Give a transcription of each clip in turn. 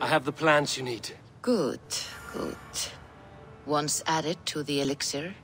I have the plans you need. Good, good. Once added to the elixir,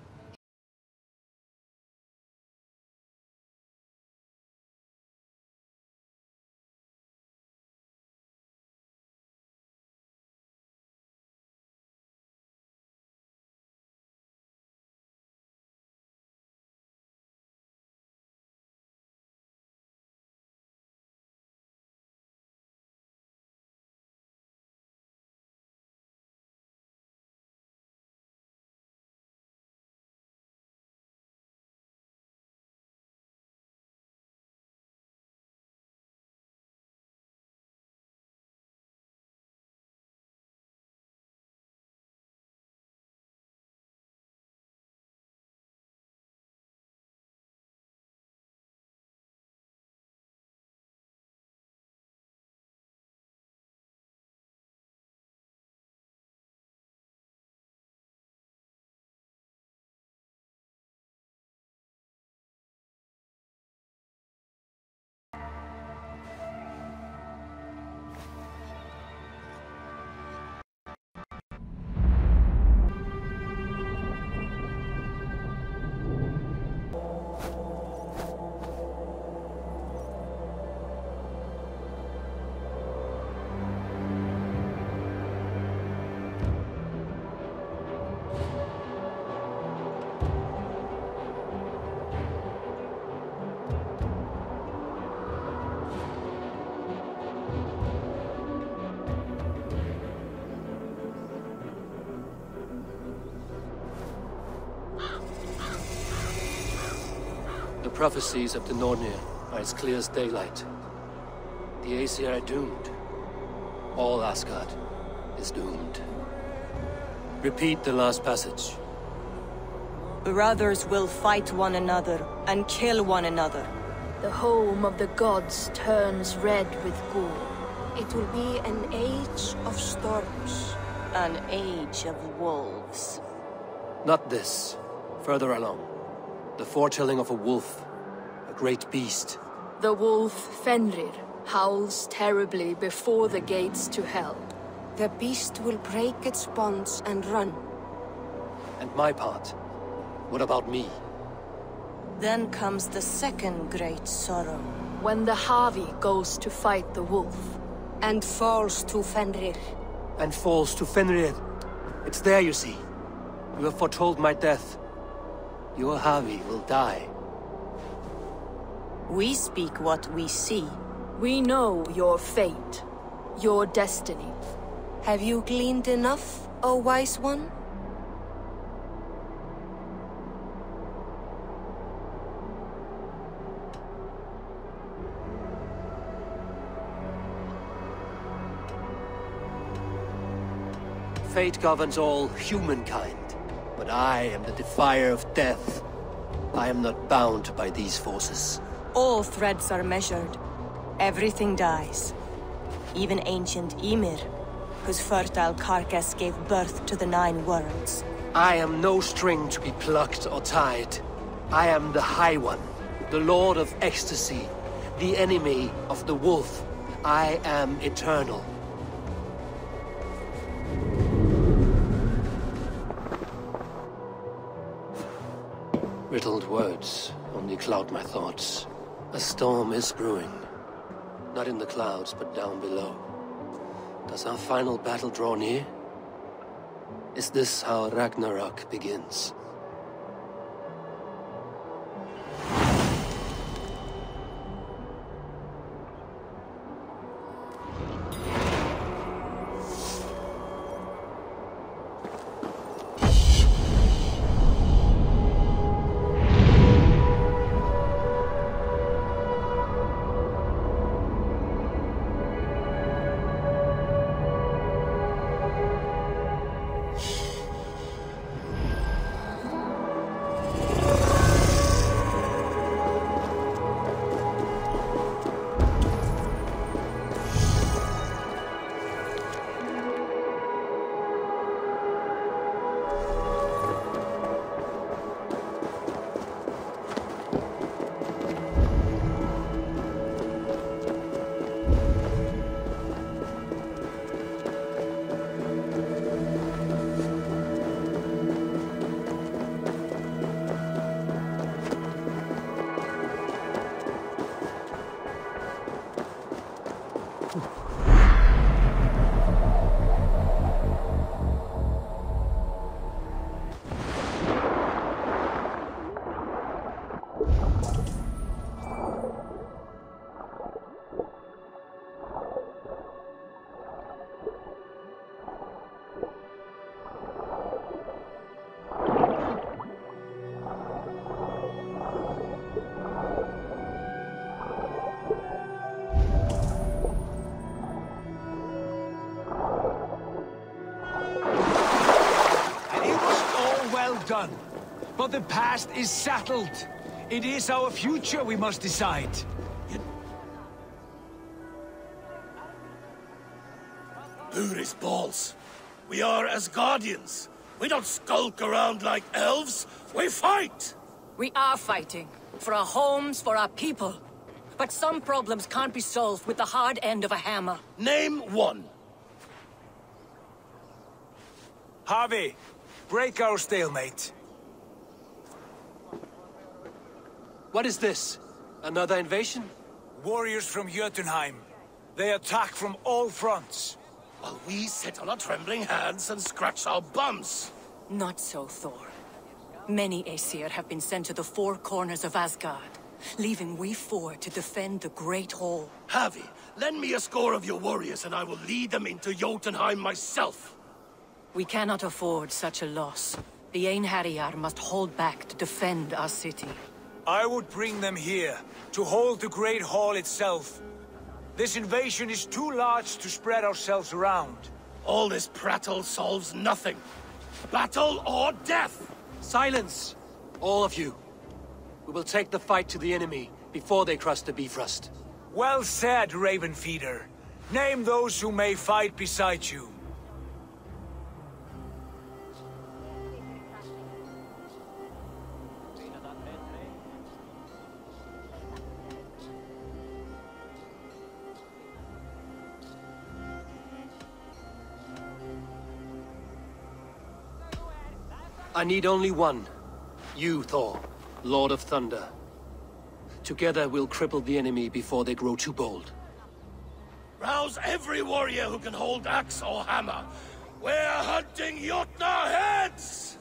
prophecies of the Nornir are as clear as daylight. The Aesir are doomed. All Asgard is doomed. Repeat the last passage. Brothers will fight one another and kill one another. The home of the gods turns red with gore. It will be an age of storms. An age of wolves. Not this. Further along. The foretelling of a wolf. A great beast. The wolf Fenrir howls terribly before the gates to hell. The beast will break its bonds and run. And my part. What about me? Then comes the second great sorrow. When the Havi goes to fight the wolf. And falls to Fenrir. And falls to Fenrir. It's there, you see. You have foretold my death. Your Havi will die. We speak what we see. We know your fate. Your destiny. Have you gleaned enough, O wise one? Fate governs all humankind, but I am the defier of death. I am not bound by these forces. All threads are measured. Everything dies. Even ancient Ymir, whose fertile carcass gave birth to the Nine Worlds. I am no string to be plucked or tied. I am the High One, the Lord of Ecstasy, the enemy of the Wolf. I am eternal. Riddled words only cloud my thoughts. A storm is brewing. Not in the clouds, but down below. Does our final battle draw near? Is this how Ragnarok begins? But the past is settled. It is our future we must decide. Buris balls. We are as guardians. We don't skulk around like elves. We fight! We are fighting. For our homes, for our people. But some problems can't be solved with the hard end of a hammer. Name one. Havi, break our stalemate. What is this? Another invasion? Warriors from Jotunheim. They attack from all fronts. While we sit on our trembling hands and scratch our bums. Not so, Thor. Many Aesir have been sent to the four corners of Asgard, leaving we four to defend the Great Hall. Havi, lend me a score of your warriors and I will lead them into Jotunheim myself. We cannot afford such a loss. The Einherjar must hold back to defend our city. I would bring them here, to hold the Great Hall itself. This invasion is too large to spread ourselves around. All this prattle solves nothing. Battle or death! Silence! All of you. We will take the fight to the enemy before they cross the Bifrost. Well said, Ravenfeeder. Name those who may fight beside you. I need only one. You, Thor, Lord of Thunder. Together we'll cripple the enemy before they grow too bold. Rouse every warrior who can hold axe or hammer. We're hunting Jotnar heads!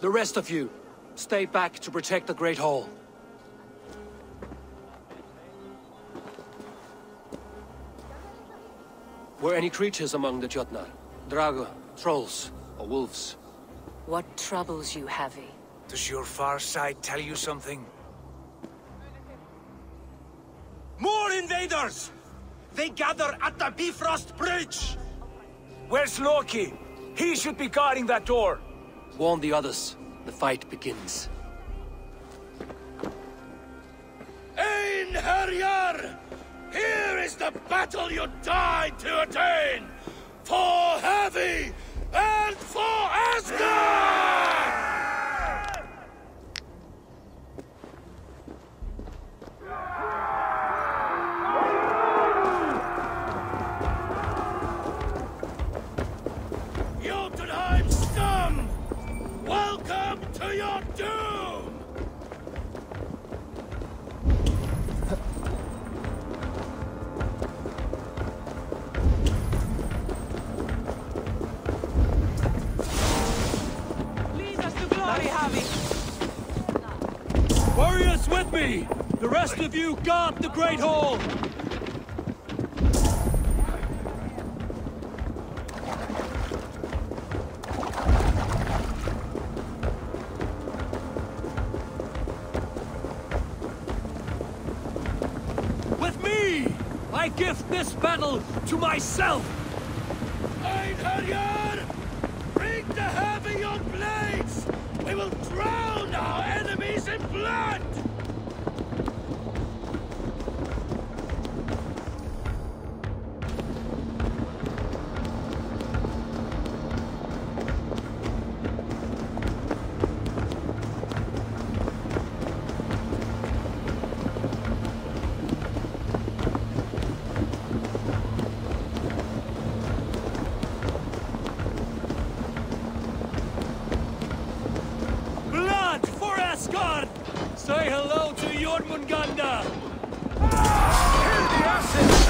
The rest of you, stay back to protect the Great Hall. Were any creatures among the Jotnar? Draugr, trolls, or wolves? What troubles you, Havi? Does your far side tell you something? More invaders! They gather at the Bifrost Bridge! Where's Loki? He should be guarding that door. Warn the others. The fight begins. Is the battle you died to attain! For Havi and for Asgard! Rest of you guard the Great Hall! With me! I gift this battle to myself! Einherjar! Bring the heavy your blades! We will drown our enemies in! Blood Asgard! Say hello to Jormungandr! break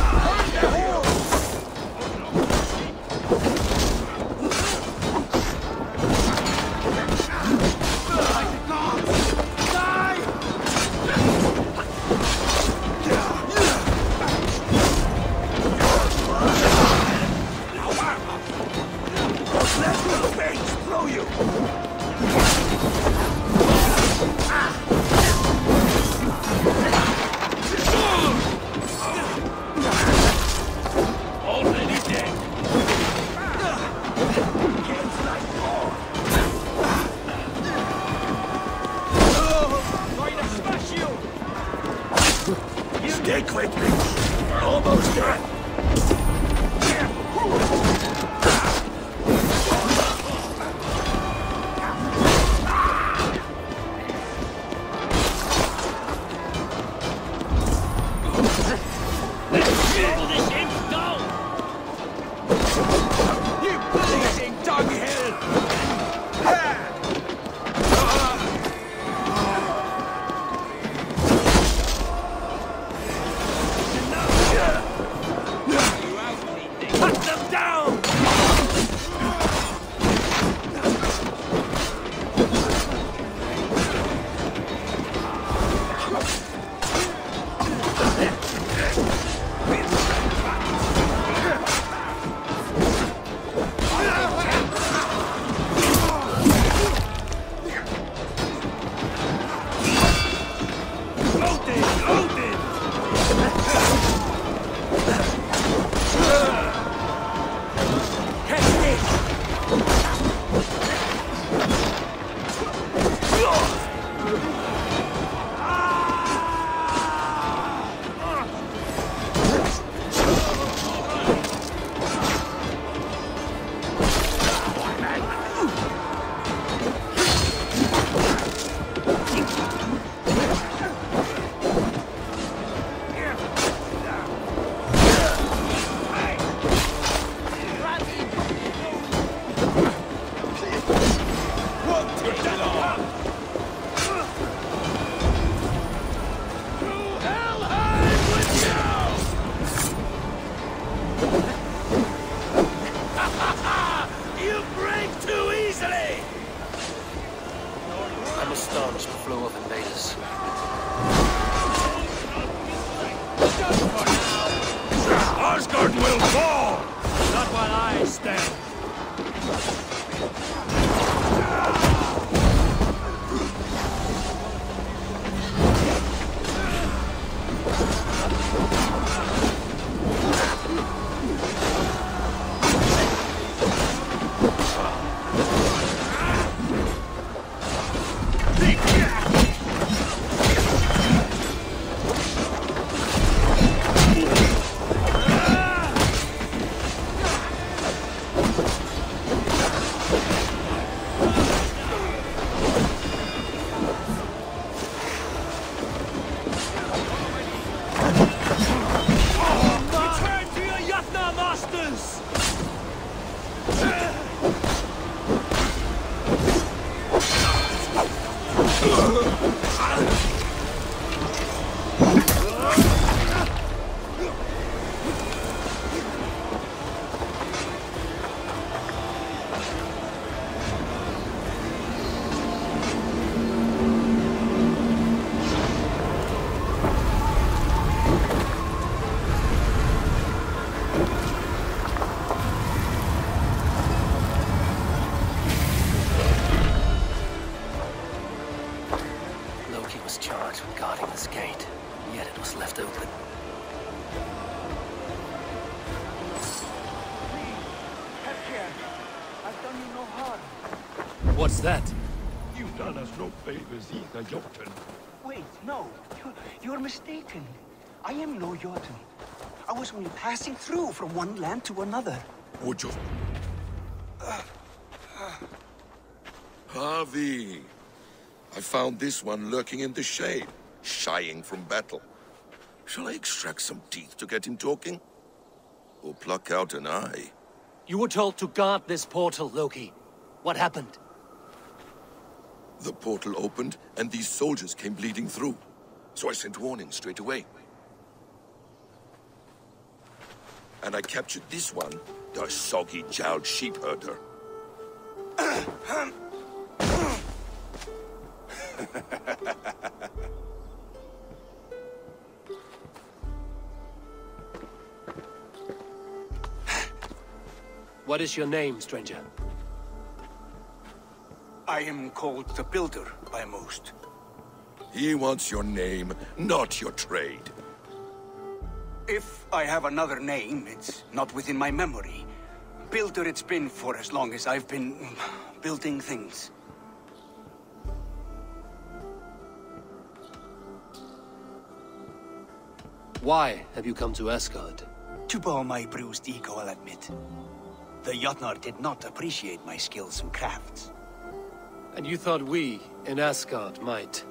What's that? You've done us no favors either, Jotun. Wait, no. You're, you're mistaken. I am no Jotun. I was only passing through from one land to another. Would you... Ah, Havi. I found this one lurking in the shade, shying from battle. Shall I extract some teeth to get him talking? Or pluck out an eye? You were told to guard this portal, Loki. What happened? The portal opened, and these soldiers came bleeding through. So I sent warning straight away. And I captured this one, the soggy-jowled sheep herder. What is your name, stranger? I am called the Builder by most. He wants your name, not your trade. If I have another name, it's not within my memory. Builder it's been for as long as I've been building things. Why have you come to Asgard? To bow my bruised ego, I'll admit. The Jotnar did not appreciate my skills and crafts. And you thought we, in Asgard, might?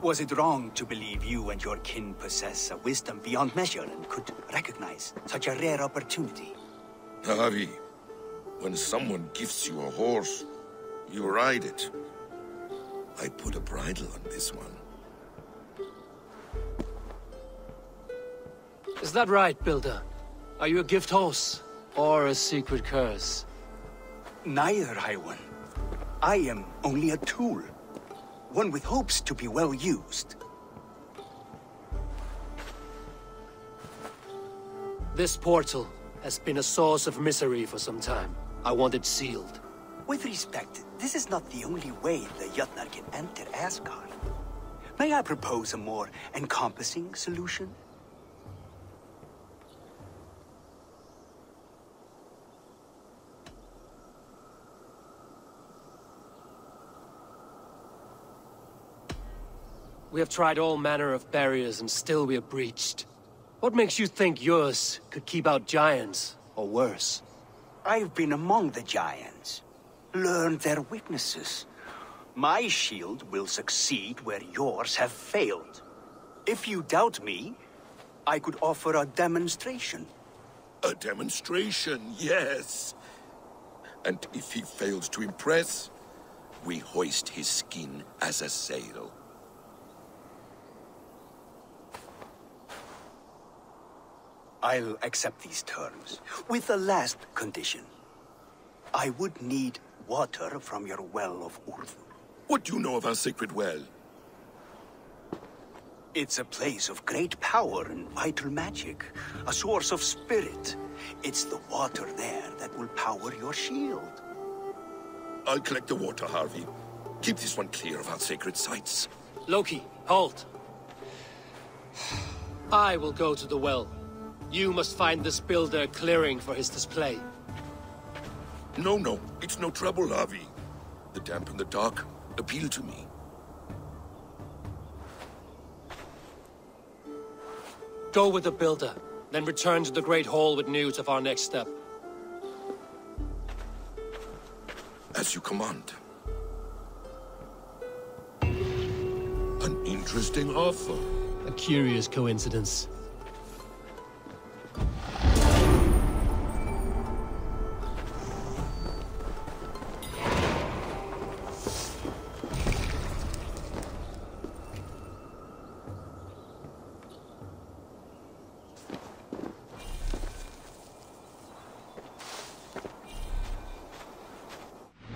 Was it wrong to believe you and your kin possess a wisdom beyond measure and could recognize such a rare opportunity? Havi, when someone gifts you a horse, you ride it. I put a bridle on this one. Is that right, Builder? Are you a gift horse? Or a secret curse? Neither, High One. I am only a tool. One with hopes to be well used. This portal has been a source of misery for some time. I want it sealed. With respect, this is not the only way the Jotnar can enter Asgard. May I propose a more encompassing solution? We have tried all manner of barriers and still we are breached. What makes you think yours could keep out giants, or worse? I've been among the giants, learned their weaknesses. My shield will succeed where yours have failed. If you doubt me, I could offer a demonstration. A demonstration, yes. And if he fails to impress, we hoist his skin as a sail. I'll accept these terms, with the last condition. I would need water from your well of Urthur. What do you know of our sacred well? It's a place of great power and vital magic, a source of spirit. It's the water there that will power your shield. I'll collect the water, Havi. Keep this one clear of our sacred sites. Loki, halt! I will go to the well. You must find this builder clearing for his display. No, no, it's no trouble, Havi. The damp and the dark appeal to me. Go with the builder, then return to the Great Hall with news of our next step. As you command. An interesting offer. A curious coincidence.